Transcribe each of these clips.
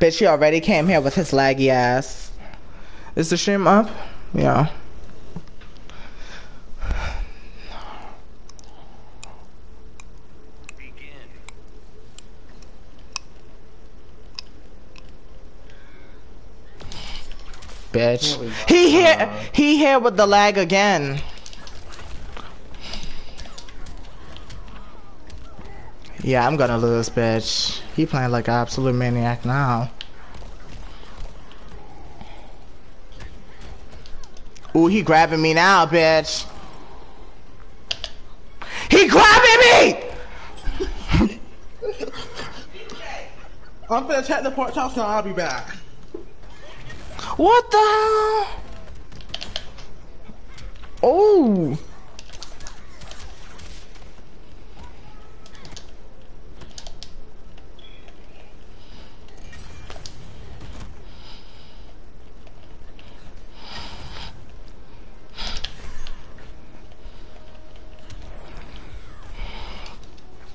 Bitch, he already came here with his laggy ass. Is the stream up? Yeah. Bitch. He here he here with the lag again. Yeah, I'm gonna lose, bitch. He playing like an absolute maniac now. Ooh, he grabbing me now, bitch. He grabbing me! I'm gonna check the porch house and I'll be back. What the hell? Oh.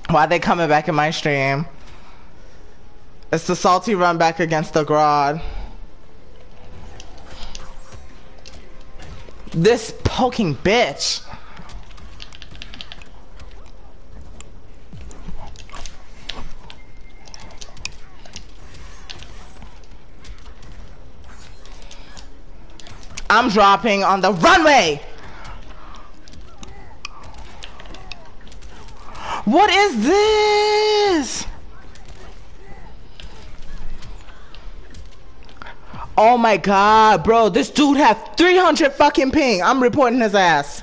Why are they coming back in my stream? It's the salty run back against the Grodd. This poking bitch. I'm dropping on the runway. What is this? Oh my god, bro, this dude has 300 fucking ping. I'm reporting his ass.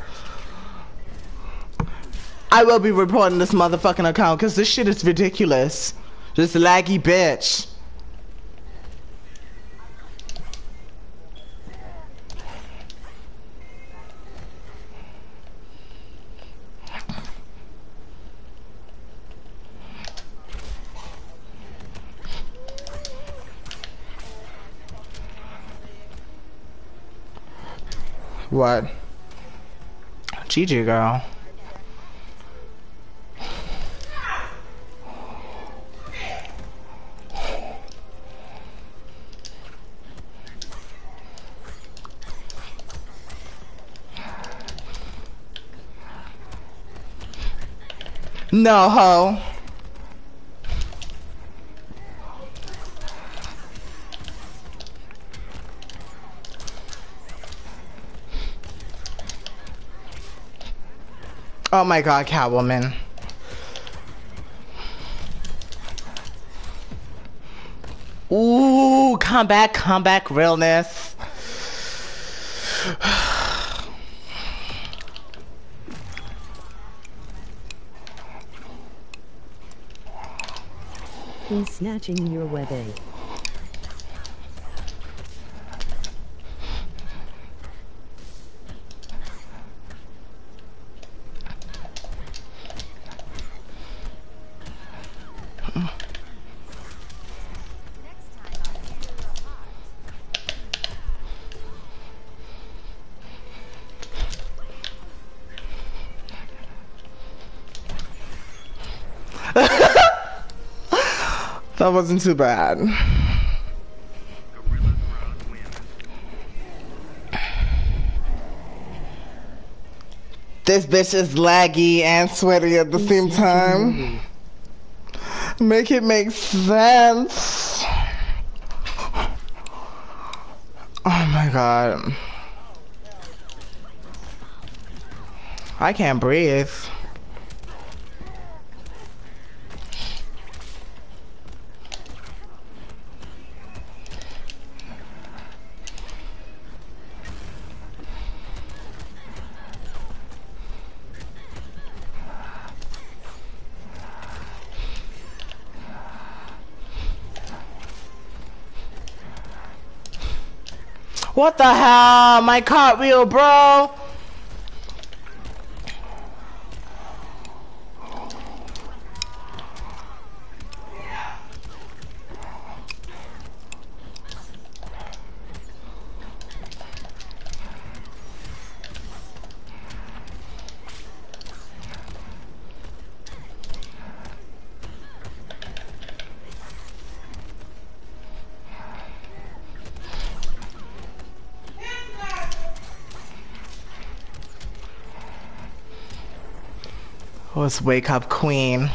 I will be reporting this motherfucking account because this shit is ridiculous. This laggy bitch. What? GG girl. No ho. Oh my god, Catwoman. Ooh, come back, come back, realness. He's snatching your web webbing. That wasn't too bad. This bitch is laggy and sweaty at the same time. Make it make sense. Oh my god. I can't breathe. What the hell? My cartwheel, bro. Let's wake up queen.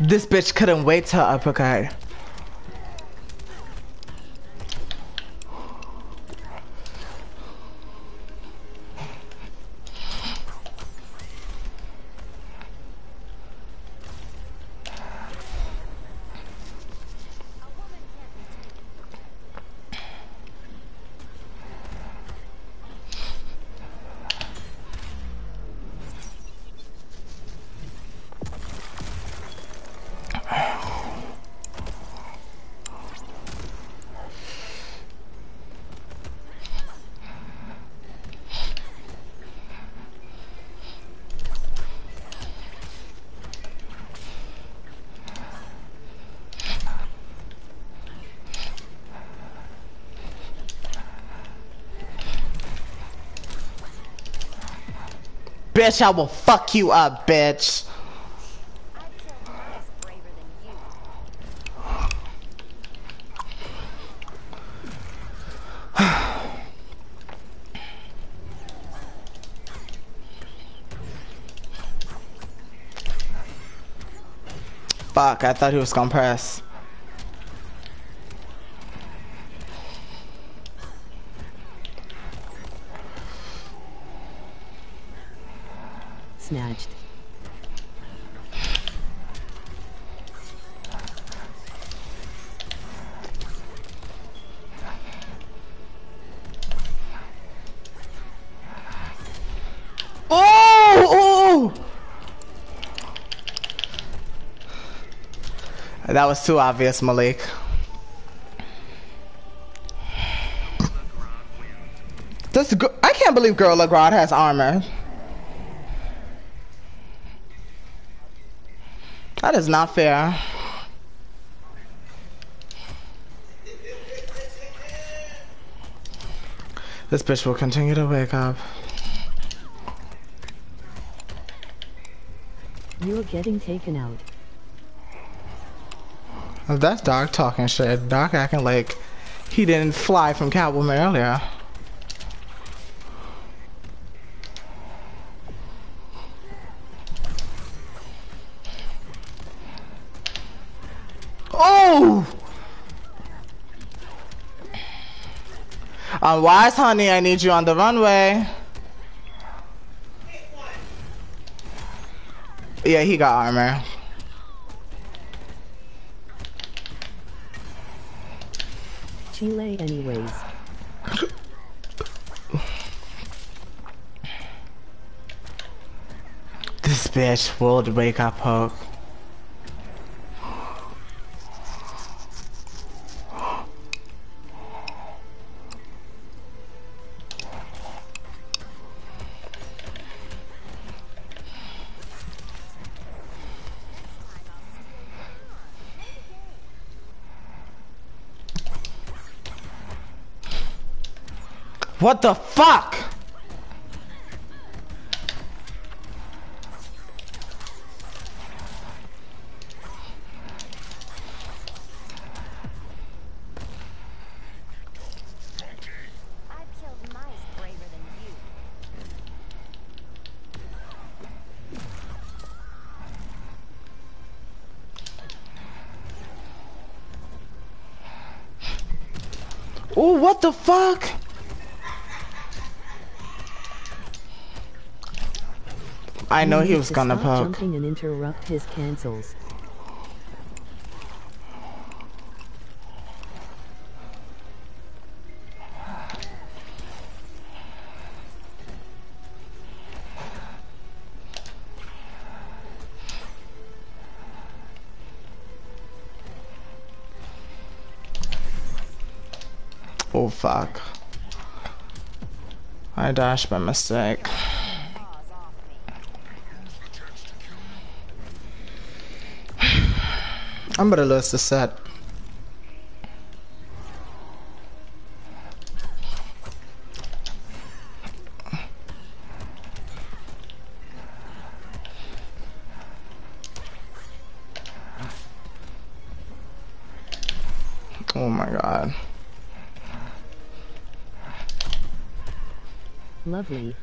This bitch couldn't wait to uppercut. Bitch, I will fuck you up, bitch. Fuck, I thought he was gonna press. Snatched. Oh, oh! oh! That was too obvious, Malik. This I can't believe Gorilla Grodd has armor. That is not fair. This bitch will continue to wake up. You're getting taken out. That's Doc talking shit. Doc acting like he didn't fly from Catwoman earlier. Oh! Uh, Wise Honey, I need you on the runway. Yeah, he got armor. Chile anyways. This bitch will wake up Hope. What the fuck? Oh, what the fuck? I know he was to gonna poke. jumping and interrupt his cancels. Oh fuck. I dashed by mistake. I'm gonna lose the set. Oh my god. Lovely.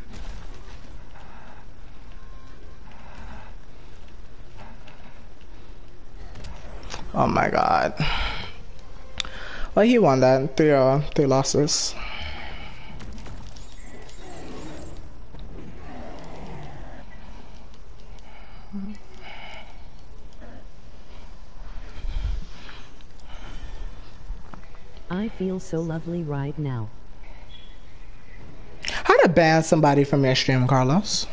Oh my god. Well, he won that. Three, uh, three losses. I feel so lovely right now. How to ban somebody from your stream, Carlos?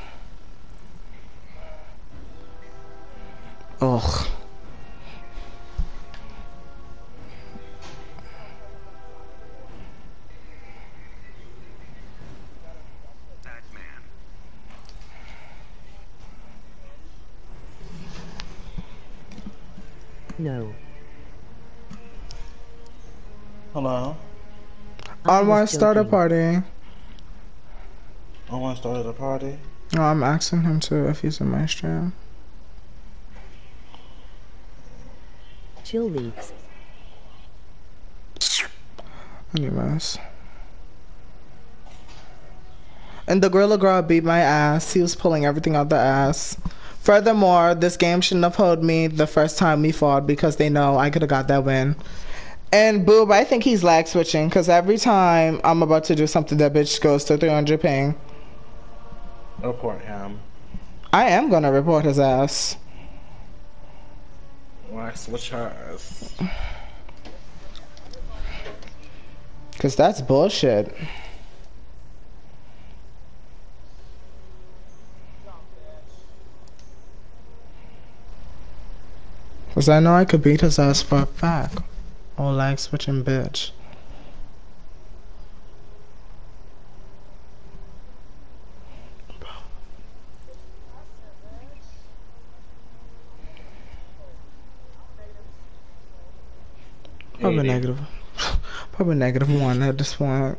Ugh. Hello. I I want to start a party. I want to start a party. No, I'm asking him to if he's in my stream. Chill Leeks. Anyways. And the Gorilla Girl beat my ass. He was pulling everything out the ass. Furthermore, this game shouldn't have hold me the first time we fought because they know I could have got that win. And Boob, I think he's lag switching because every time I'm about to do something, that bitch goes to 300 ping. Report him. I am gonna report his ass. Why switch hers? Because that's bullshit. Because I know I could beat his ass for a fact. Oh, lag switching bitch. Probably negative. Probably negative one at this point.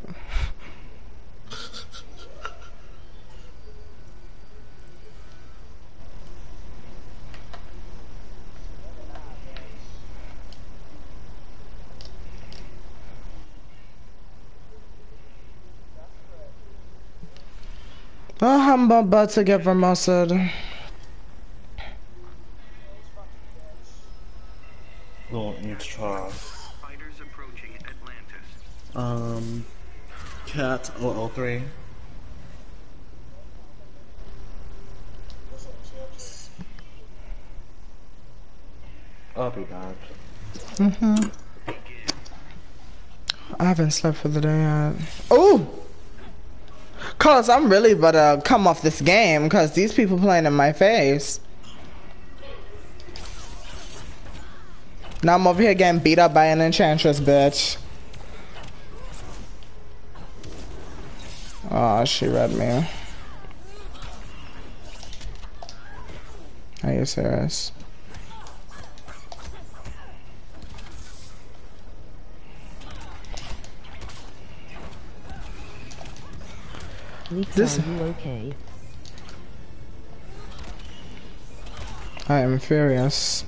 Oh, I'm about to get Vermosa. Little intro. Fighters approaching Atlantis. Um, Cat 003. I'll be back. Mm-hmm. I haven't slept for the day yet. Oh! Cause I'm really about to come off this game because these people playing in my face. Now I'm over here getting beat up by an enchantress, bitch. Oh, she read me. Are you serious? Leeks, This- are you okay? I am furious.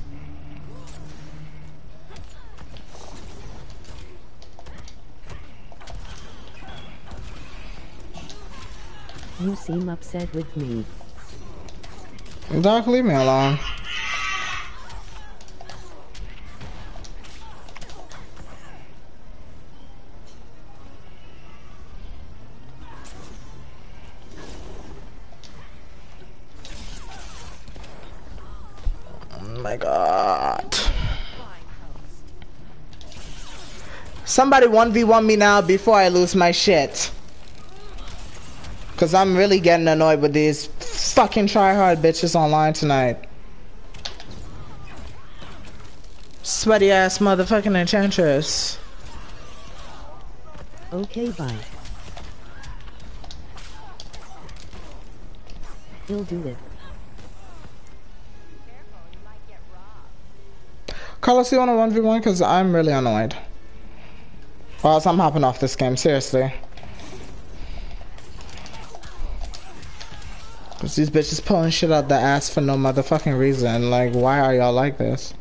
You seem upset with me. Doc, leave me alone. Somebody 1v1 me now before I lose my shit. Cause I'm really getting annoyed with these fucking tryhard bitches online tonight. Sweaty ass motherfucking enchantress. Okay, bye. He'll do it. Carlos, you want a 1v1? Cause I'm really annoyed. Or else I'm hopping off this game, seriously. Cause these bitches pulling shit out the ass for no motherfucking reason. Like, why are y'all like this?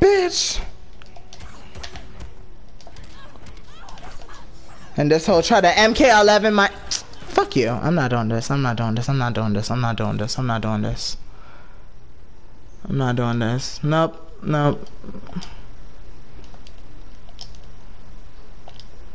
Bitch. And this whole try to MK11 my fuck you. I'm not doing this. I'm not doing this. I'm not doing this. I'm not doing this. I'm not doing this. I'm not doing this. Nope. Nope.